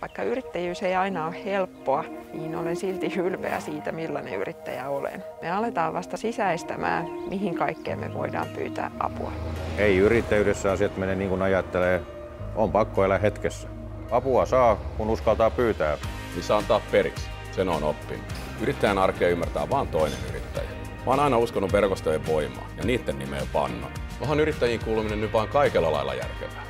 Vaikka yrittäjyys ei aina ole helppoa, niin olen silti ylpeä siitä, millainen yrittäjä olen. Me aletaan vasta sisäistämään, mihin kaikkeen me voidaan pyytää apua. Ei yrittäjyydessä asiat mene niin kuin ajattelee. On pakko elää hetkessä. Apua saa, kun uskaltaa pyytää. Niin saa antaa periksi. Sen on oppinut. Yrittäjän arkea ymmärtää vain toinen yrittäjä. Mä oon aina uskonut verkostojen voimaan ja niiden nimeä panna. Vähän yrittäjiin kuuluminen nyt vaan kaikella lailla järkevää.